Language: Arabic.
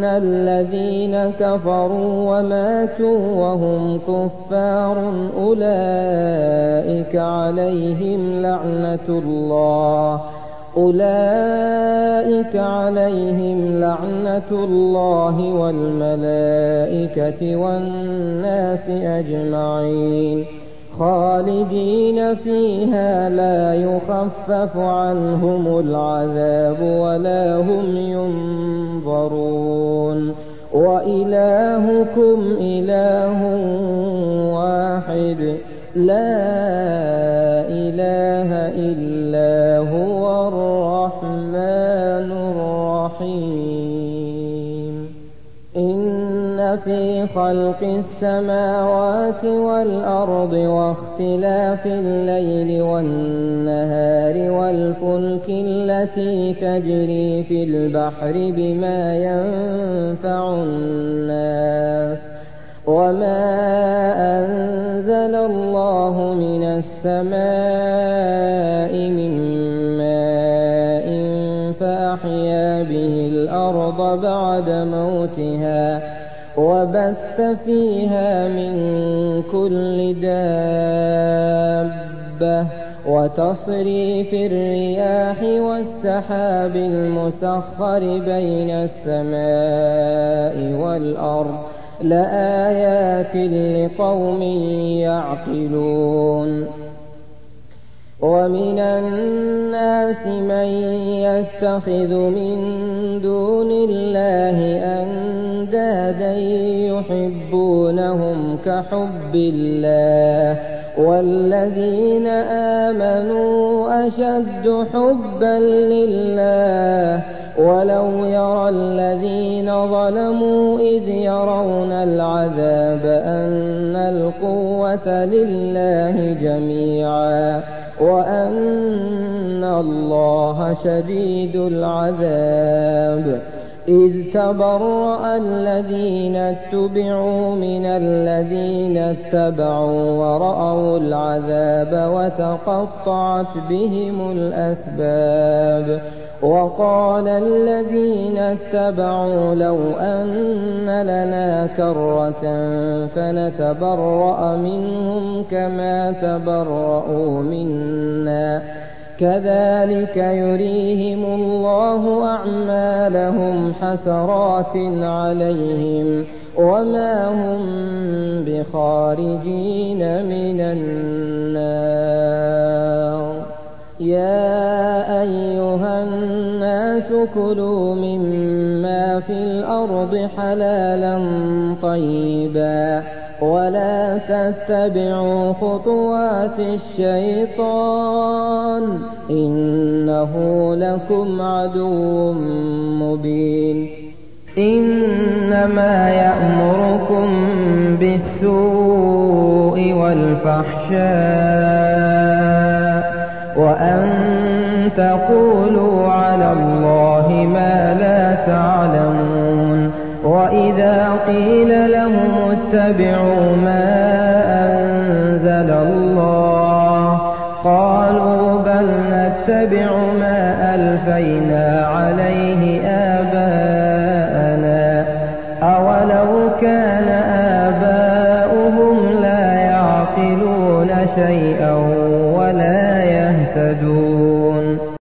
إن الذين كفروا وماتوا وهم كفار أولئك عليهم لعنة الله أولئك عليهم لعنة الله والملائكة والناس أجمعين خالدين فيها لا يخفف عنهم العذاب ولا هم ينظرون وإلهكم إله واحد. لا إله إلا هو. في خلق السماوات والأرض واختلاف الليل والنهار والفلك التي تجري في البحر بما ينفع الناس وما أنزل الله من السماء من ماء فأحيا به الأرض بعد موتها وبث فيها من كل دابة وتصريف الرياح والسحاب المسخر بين السماء والأرض لآيات لقوم يعقلون. ومن الناس من يتخذ من دون الله أندادا يحبونهم كحب الله والذين آمنوا أشد حبا لله ولو يرى الذين ظلموا إذ يرون العذاب أن القوة لله جميعا وأن الله شديد العذاب إذ تبرأ الذين اتبعوا من الذين اتبعوا ورأوا العذاب وتقطعت بهم الأسباب وقال الذين اتبعوا لو أن لنا كرة فنتبرأ منهم كما تبرأوا منا كذلك يريهم الله أعمالهم حسرات عليهم وما هم بخارجين من النار. يا أيها الناس كلوا مما في الأرض حلالا طيبا. ولا تتبعوا خطوات الشيطان إنه لكم عدو مبين إنما يأمركم بالسوء والفحشاء وأن تقولوا على الله ما لا تعلمون وإذا قيل اتبعوا ما أنزل الله. قالوا بل نتبع ما ألفينا عليه